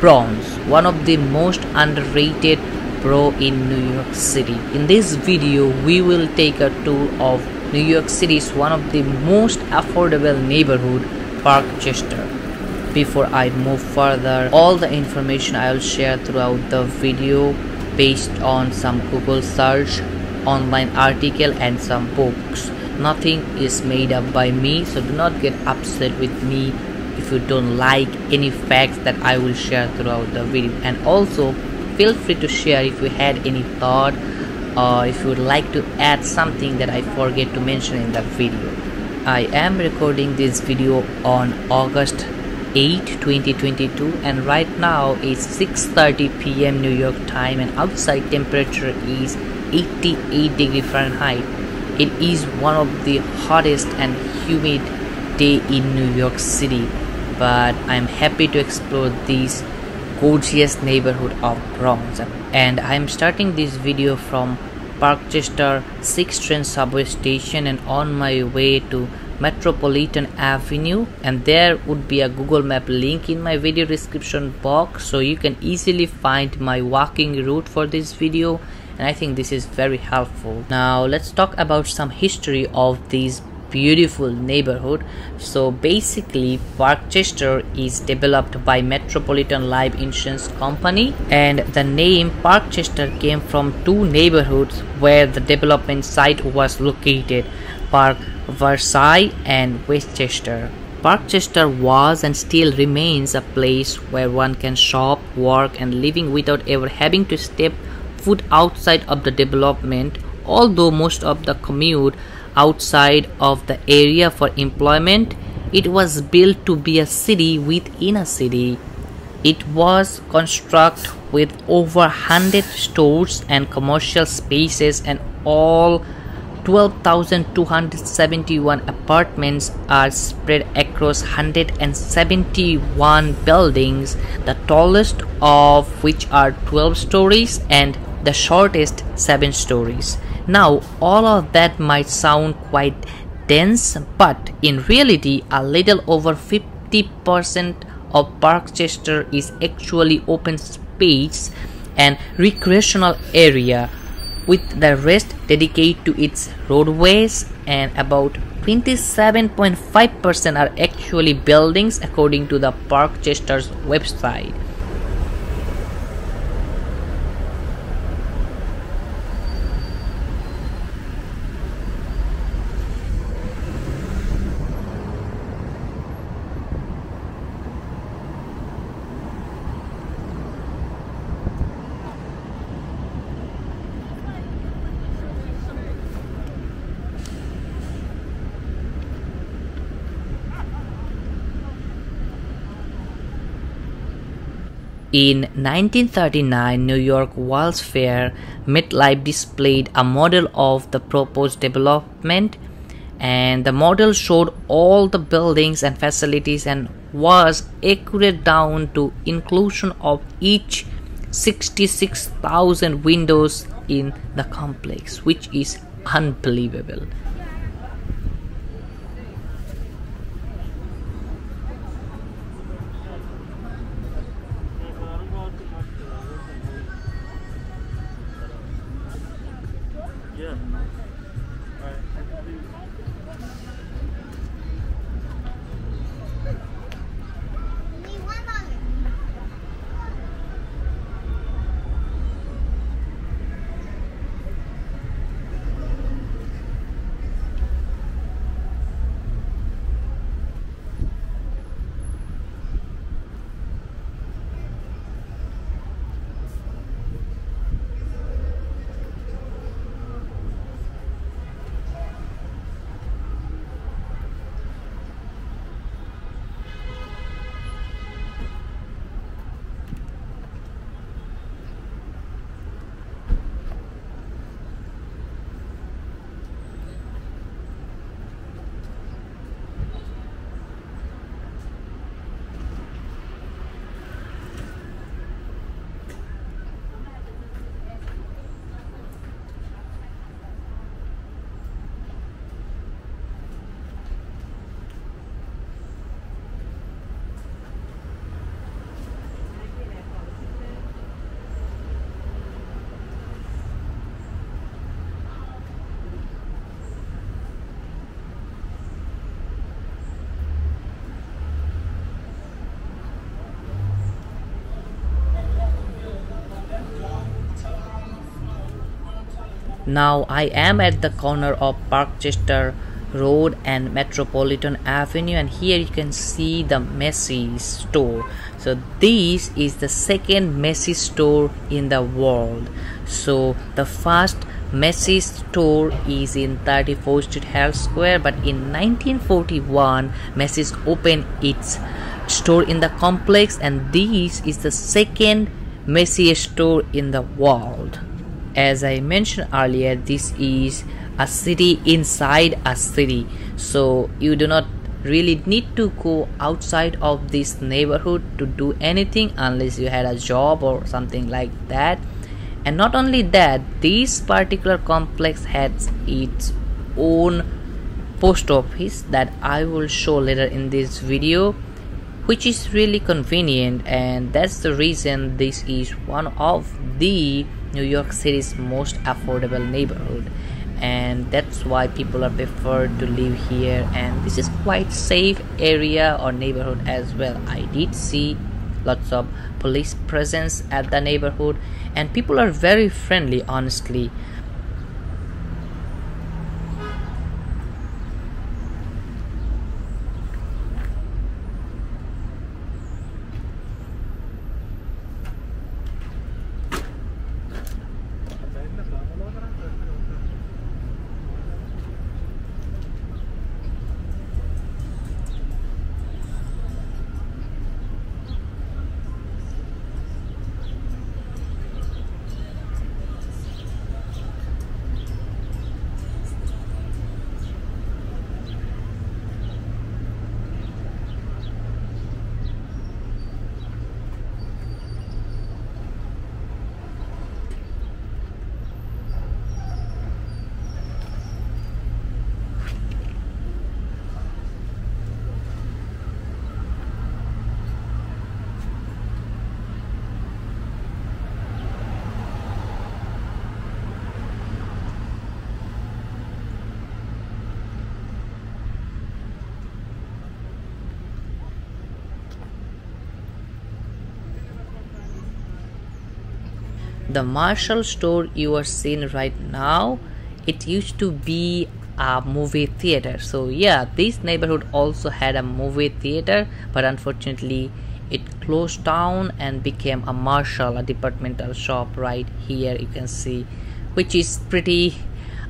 Bronx, one of the most underrated bro in New York City. In this video, we will take a tour of New York City's one of the most affordable neighborhood, Parkchester. Before I move further, all the information I will share throughout the video based on some Google search, online article and some books. Nothing is made up by me, so do not get upset with me if you don't like any facts that I will share throughout the video. And also, feel free to share if you had any thought or if you would like to add something that I forget to mention in the video. I am recording this video on August 8 2022 and right now it's 6:30 p.m. New York time and outside temperature is 88 degree Fahrenheit it is one of the hottest and humid day in New York City but I'm happy to explore this gorgeous neighborhood of Bronx. And I'm starting this video from Parkchester 6 train subway station and on my way to Metropolitan Avenue. And there would be a Google Map link in my video description box so you can easily find my walking route for this video. And I think this is very helpful. Now let's talk about some history of this beautiful neighborhood. So basically Parkchester is developed by Metropolitan Life Insurance Company and the name Parkchester came from two neighborhoods where the development site was located. Park Versailles and Westchester. Parkchester was and still remains a place where one can shop, work and living without ever having to step foot outside of the development although most of the commute outside of the area for employment it was built to be a city within a city it was constructed with over 100 stores and commercial spaces and all 12,271 apartments are spread across 171 buildings, the tallest of which are 12 stories and the shortest 7 stories. Now, all of that might sound quite dense, but in reality, a little over 50% of Parkchester is actually open space and recreational area with the rest dedicated to its roadways and about 27.5% are actually buildings according to the Parkchester's website. In 1939 New York World's Fair, MetLife displayed a model of the proposed development and the model showed all the buildings and facilities and was accurate down to inclusion of each 66,000 windows in the complex which is unbelievable. Now I am at the corner of Parkchester Road and Metropolitan Avenue and here you can see the Macy's store. So this is the second Macy's store in the world. So the first Macy's store is in 34th Street Herald Square but in 1941 Macy's opened its store in the complex and this is the second Macy's store in the world as I mentioned earlier this is a city inside a city. So you do not really need to go outside of this neighborhood to do anything unless you had a job or something like that. And not only that this particular complex has its own post office that I will show later in this video which is really convenient. And that's the reason this is one of the New York City's most affordable neighborhood. And that's why people are preferred to live here. And this is quite safe area or neighborhood as well. I did see lots of police presence at the neighborhood. And people are very friendly honestly the Marshall store you are seeing right now it used to be a movie theater. So yeah this neighborhood also had a movie theater but unfortunately it closed down and became a Marshall a departmental shop right here you can see which is pretty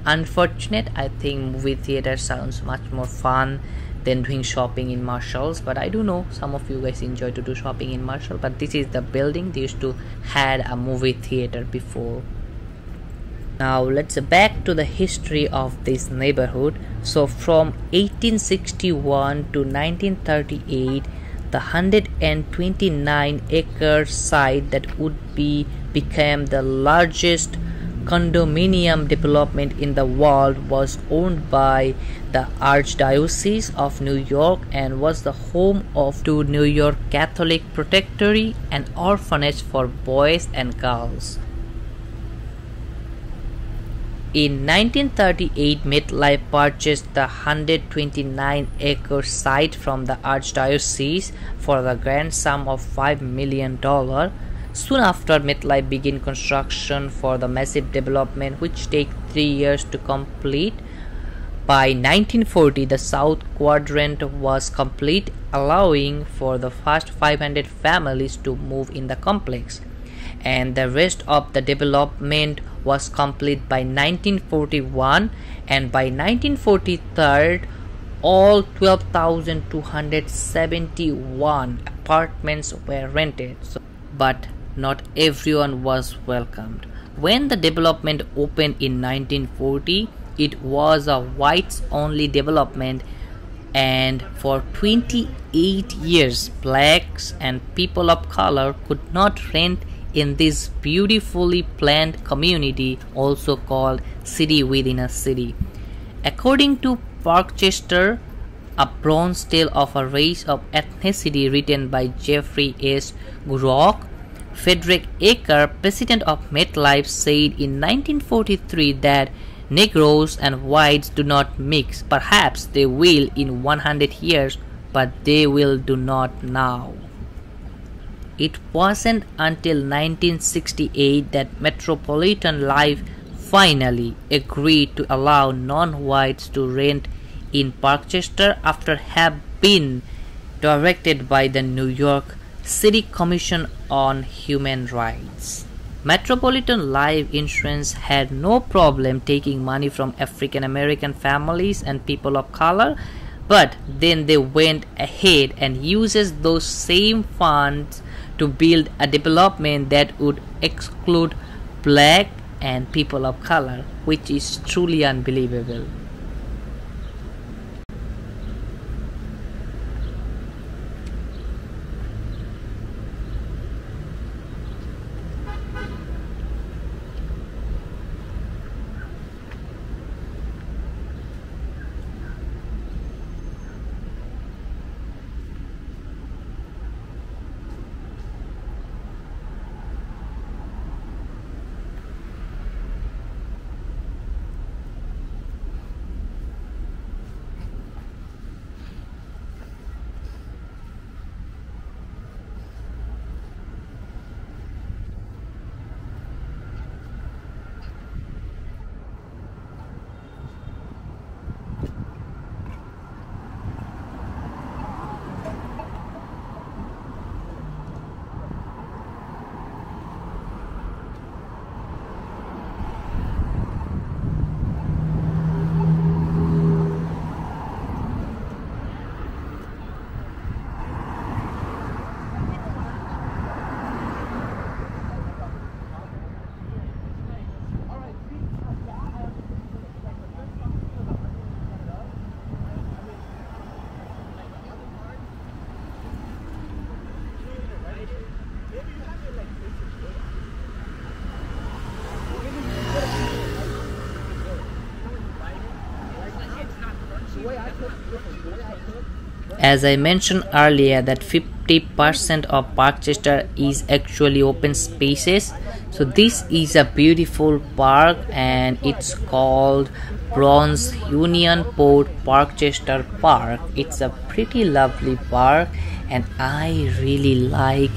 unfortunate. I think movie theater sounds much more fun than doing shopping in Marshalls but I do know some of you guys enjoy to do shopping in Marshall but this is the building they used to had a movie theater before. Now let's back to the history of this neighborhood. So from 1861 to 1938 the 129 acre site that would be became the largest condominium development in the world was owned by the Archdiocese of New York and was the home of two New York Catholic protectory and orphanage for boys and girls. In 1938, MetLife purchased the 129 acre site from the Archdiocese for the grand sum of $5 million Soon after, MetLife began construction for the massive development which take three years to complete. By 1940, the south quadrant was complete, allowing for the first 500 families to move in the complex. And the rest of the development was complete by 1941 and by 1943 all 12,271 apartments were rented. So, but not everyone was welcomed. When the development opened in 1940, it was a whites only development and for 28 years blacks and people of color could not rent in this beautifully planned community also called city within a city according to parkchester a Bronx tale of a race of ethnicity written by jeffrey s Gurock Frederick Ecker, president of MetLife, said in 1943 that Negroes and whites do not mix. Perhaps they will in 100 years, but they will do not now. It wasn't until 1968 that Metropolitan Life finally agreed to allow non-whites to rent in Parkchester after have been directed by the New York City Commission on Human Rights. Metropolitan Life Insurance had no problem taking money from African American families and people of color, but then they went ahead and uses those same funds to build a development that would exclude black and people of color, which is truly unbelievable. As I mentioned earlier that 50% of Parkchester is actually open spaces. So this is a beautiful park and it's called Bronx Union Port Parkchester Park. It's a pretty lovely park and I really like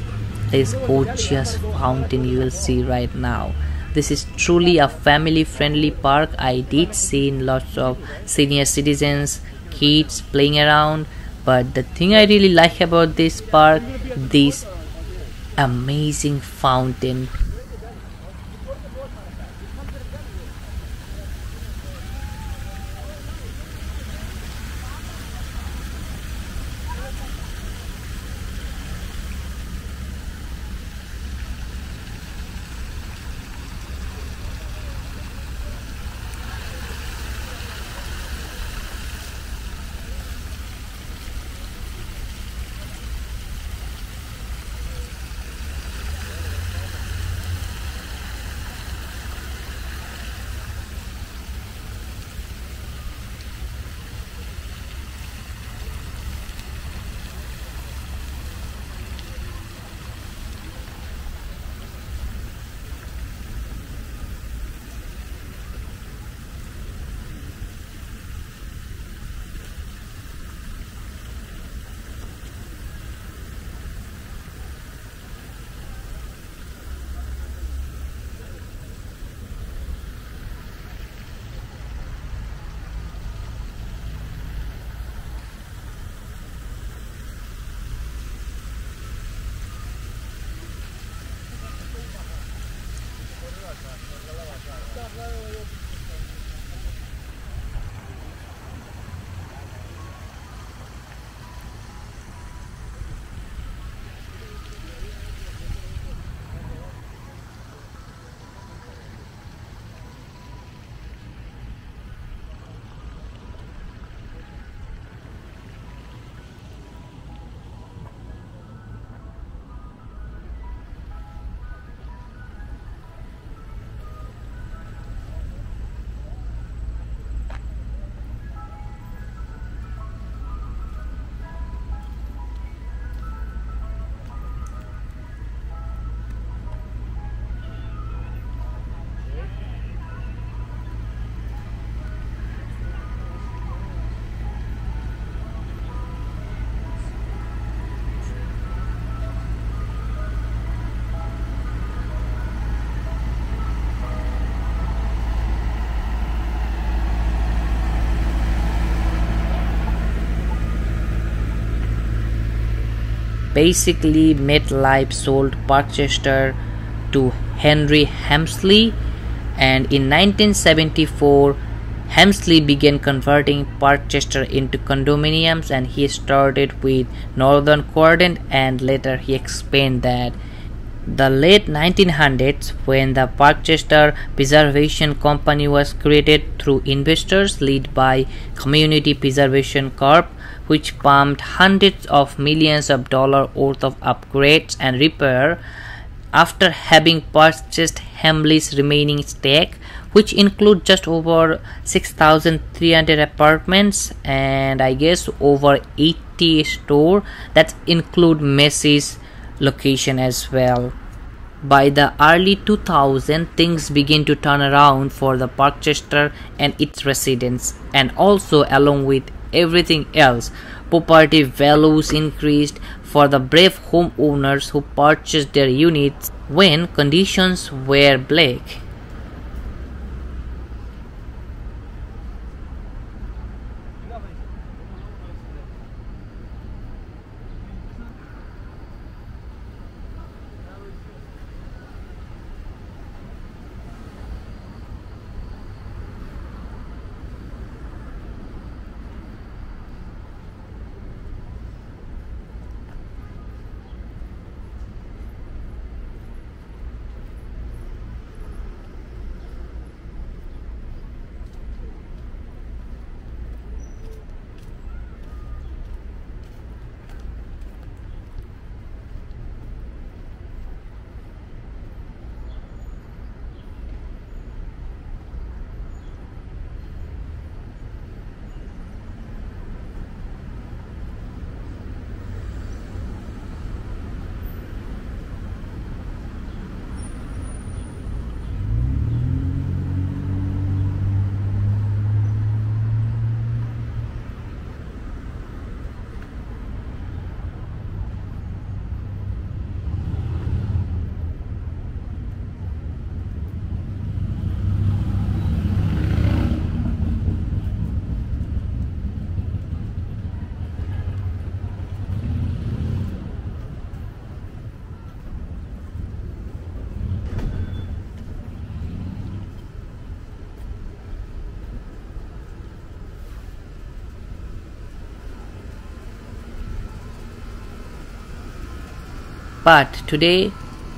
this gorgeous fountain you will see right now this is truly a family friendly park i did see lots of senior citizens kids playing around but the thing i really like about this park this amazing fountain basically MetLife sold Parkchester to Henry Helmsley, and in 1974 Helmsley began converting Parkchester into condominiums and he started with Northern Quadrant and later he explained that the late 1900s when the Parkchester Preservation Company was created through investors led by Community Preservation Corp which pumped hundreds of millions of dollars worth of upgrades and repair after having purchased Helmsley's remaining stake which include just over 6300 apartments and I guess over 80 store that include Macy's location as well. By the early 2000s, things begin to turn around for the Parkchester and its residents, and also along with everything else, property values increased for the brave homeowners who purchased their units when conditions were bleak. But today,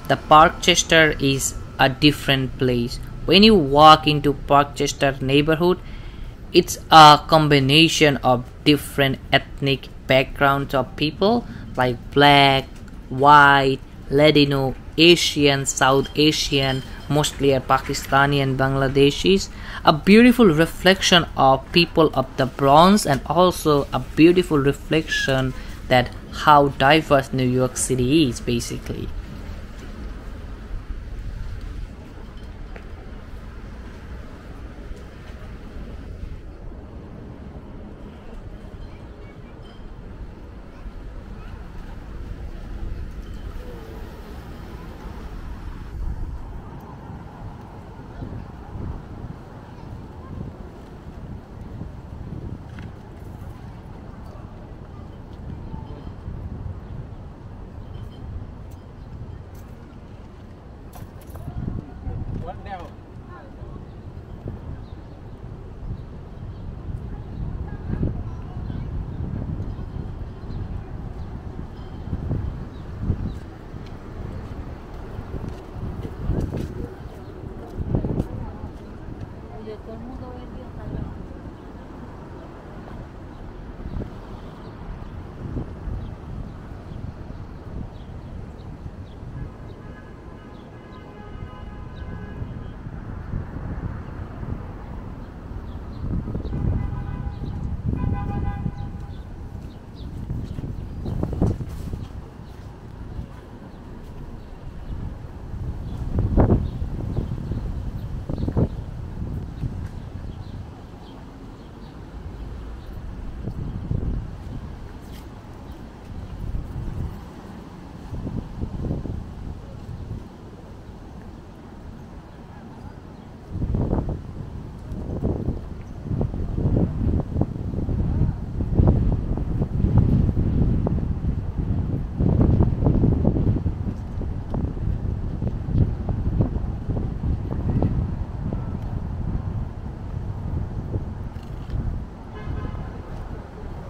the Parkchester is a different place. When you walk into Parkchester neighborhood, it's a combination of different ethnic backgrounds of people like black, white, Latino, Asian, South Asian, mostly are Pakistani and Bangladeshis. A beautiful reflection of people of the Bronx and also a beautiful reflection that how diverse New York City is basically.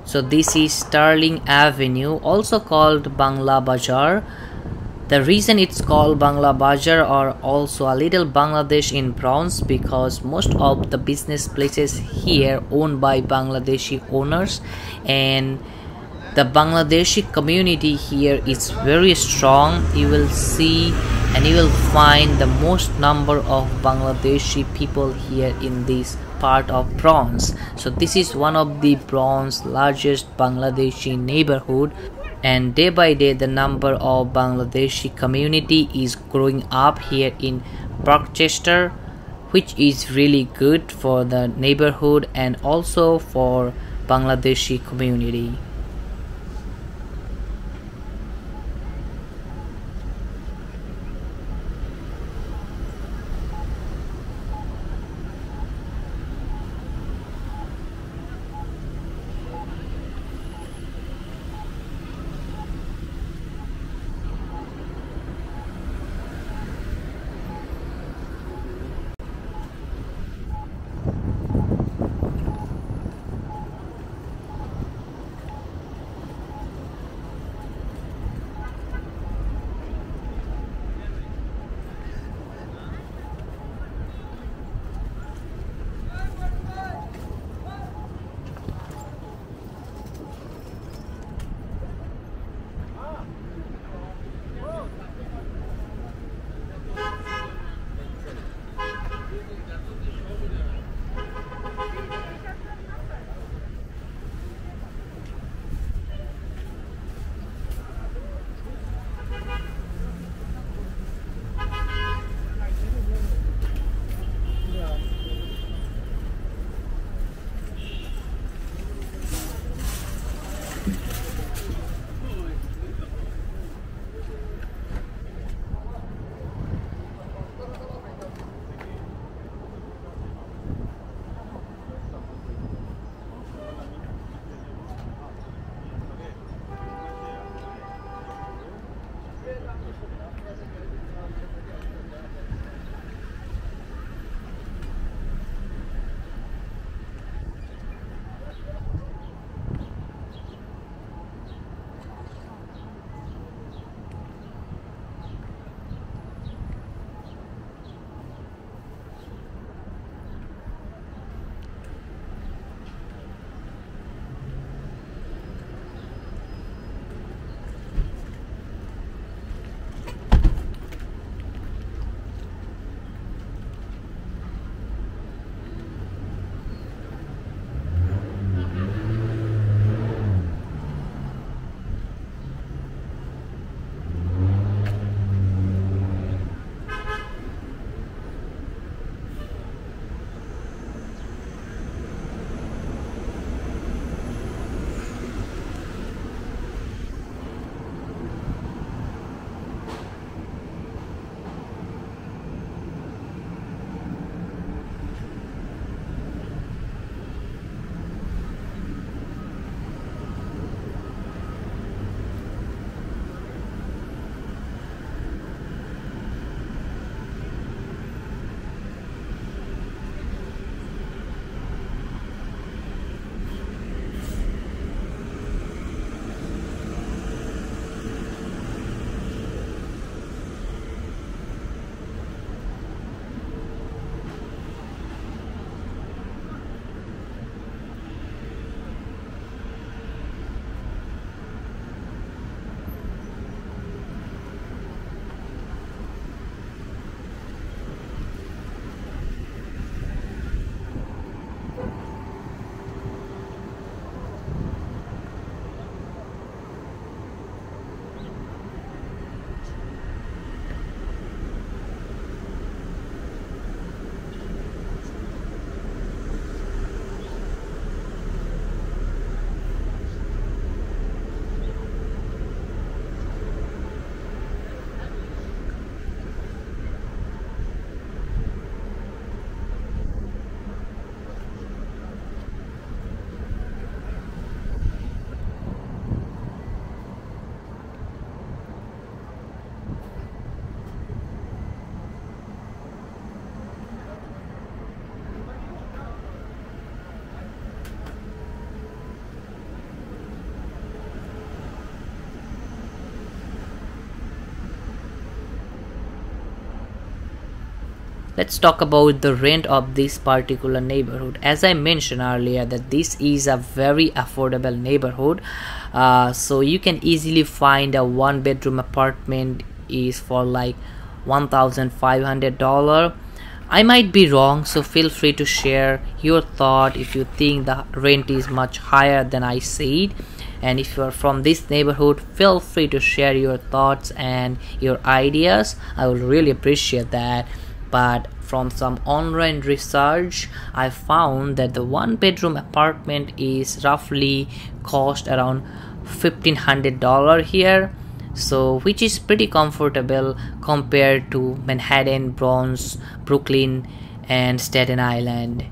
So this is Sterling Avenue also called Bangla Bazaar the reason it's called Bangla Bazaar are also a little Bangladesh in Bronx because most of the business places here owned by Bangladeshi owners and the Bangladeshi community here is very strong. You will see and you will find the most number of Bangladeshi people here in this part of Bronx so this is one of the Bronx largest Bangladeshi neighborhood and day by day the number of Bangladeshi community is growing up here in Parkchester which is really good for the neighborhood and also for Bangladeshi community. Let's talk about the rent of this particular neighborhood. As i mentioned earlier that this is a very affordable neighborhood uh, so you can easily find a one bedroom apartment is for like $1500 I might be wrong so feel free to share your thought if you think the rent is much higher than I said. And if you are from this neighborhood feel free to share your thoughts and your ideas. I will really appreciate that but from some online research I found that the one bedroom apartment is roughly cost around $1500 here so which is pretty comfortable compared to Manhattan, Bronx, Brooklyn and Staten Island.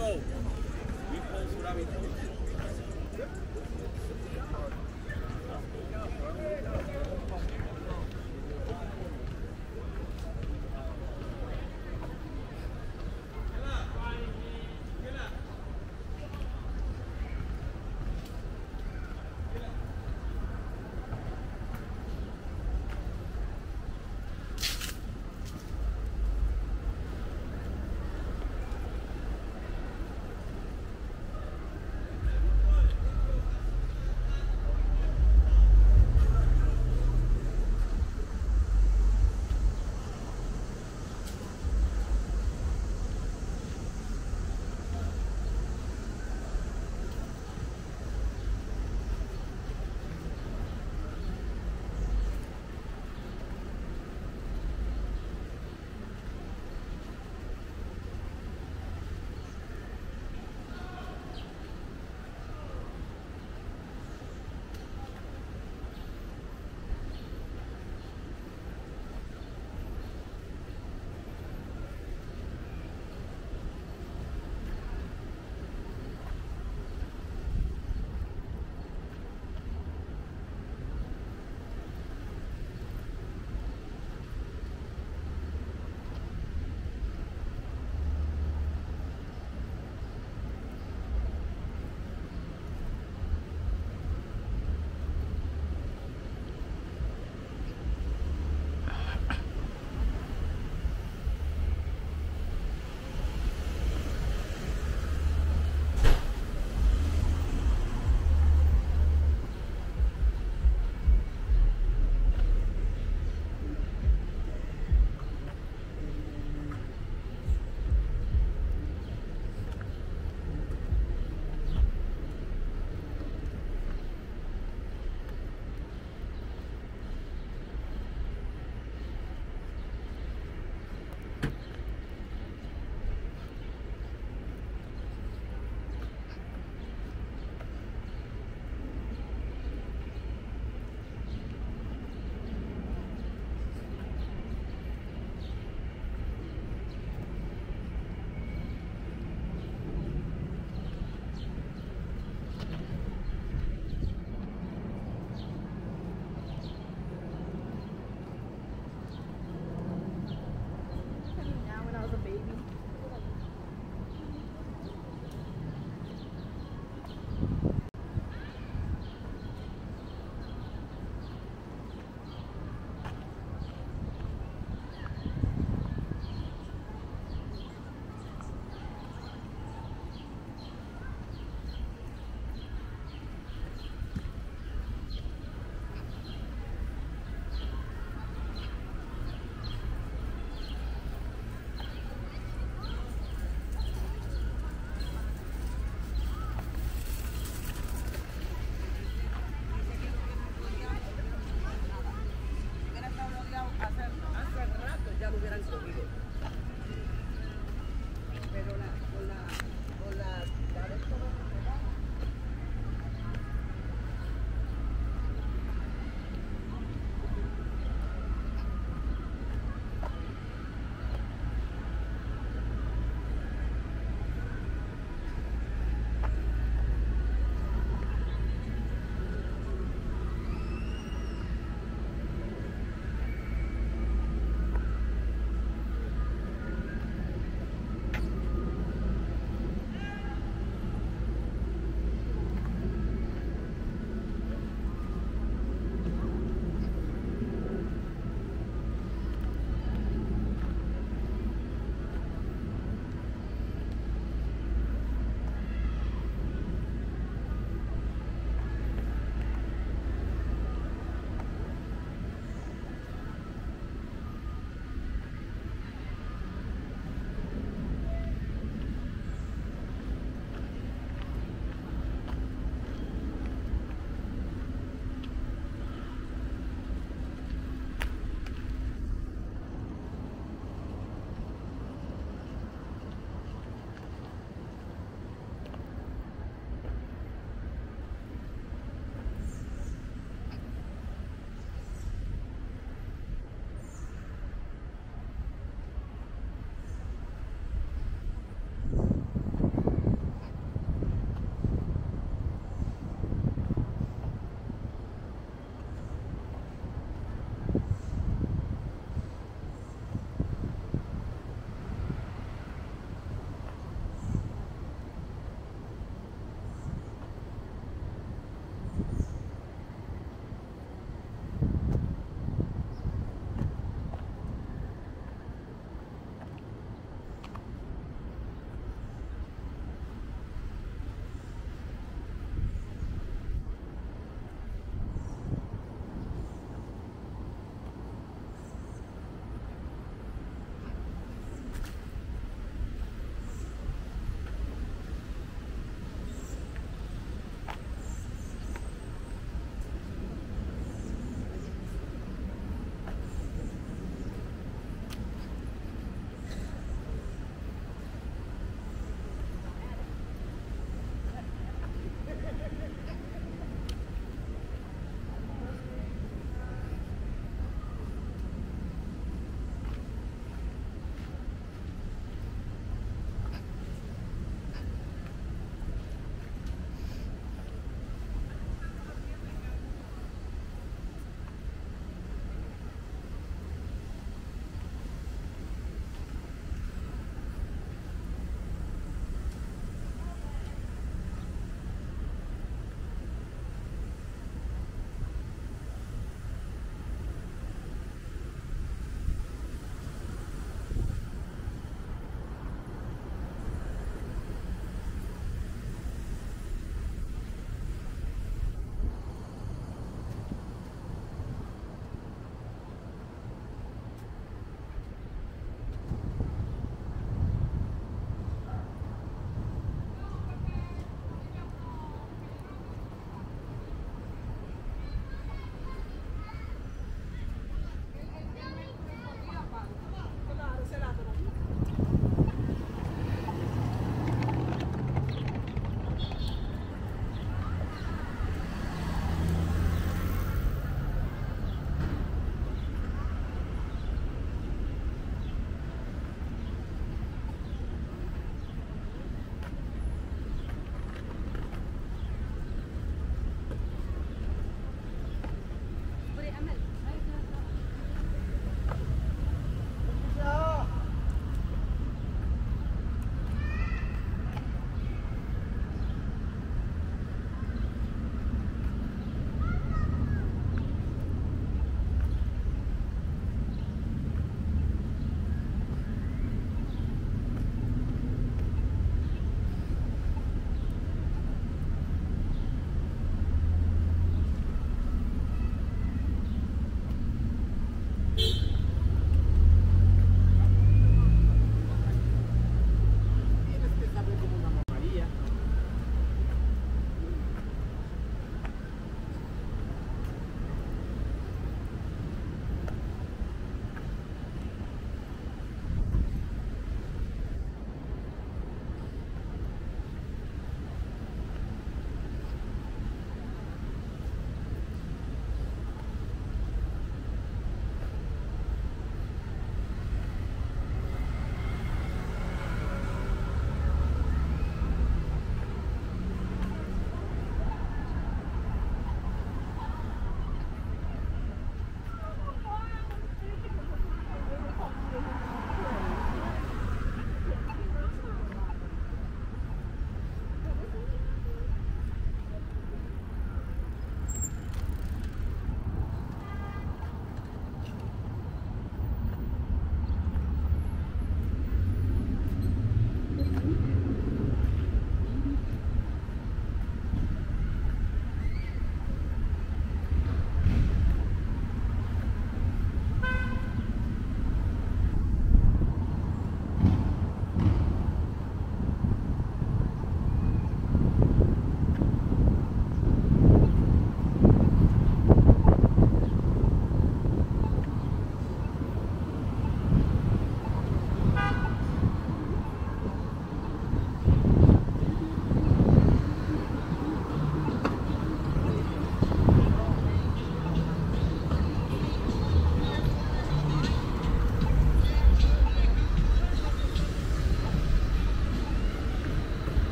J-Mo.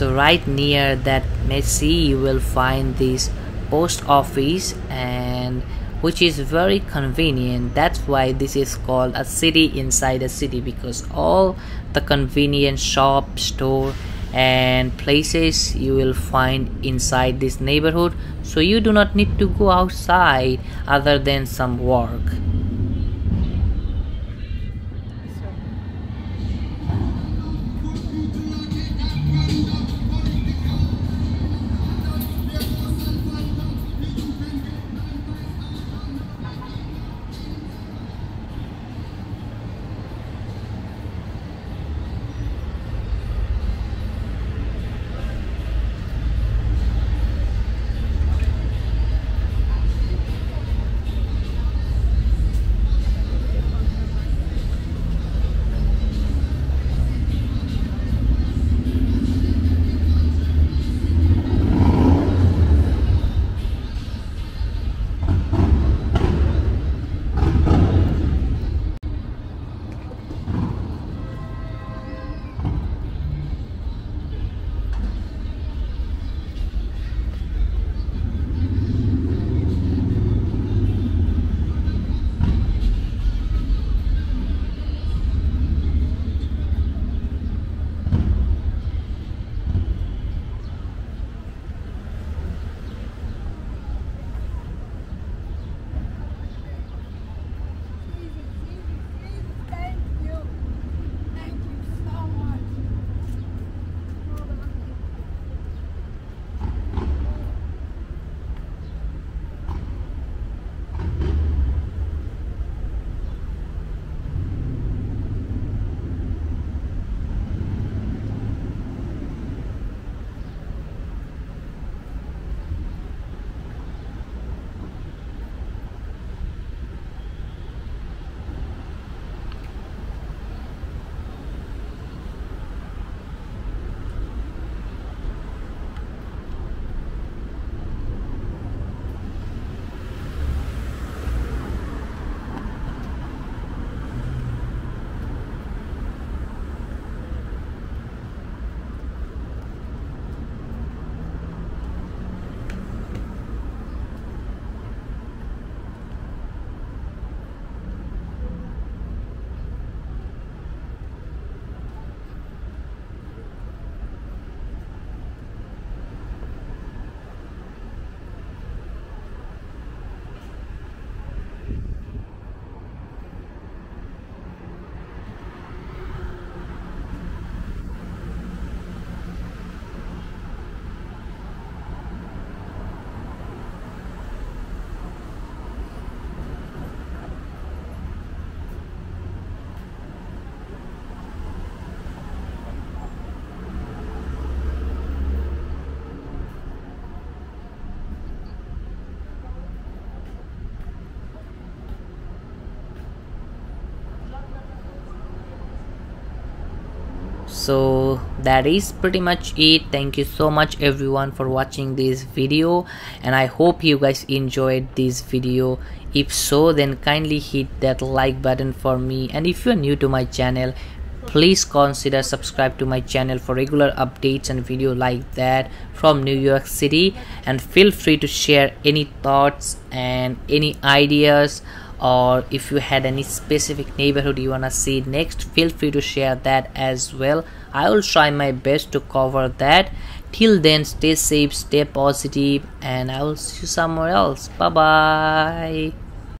So right near that Macy's you will find this post office and which is very convenient. That's why this is called a city inside a city because all the convenient shop store and places you will find inside this neighborhood. So you do not need to go outside other than some work so that is pretty much it. Thank you so much everyone for watching this video. And i hope you guys enjoyed this video. If so then kindly hit that like button for me. And if you're new to my channel please consider subscribe to my channel for regular updates and video like that from new york city. And feel free to share any thoughts and any ideas. Or if you had any specific neighborhood you wanna see next feel free to share that as well i will try my best to cover that. Till then stay safe stay positive and i will see you somewhere else. Bye bye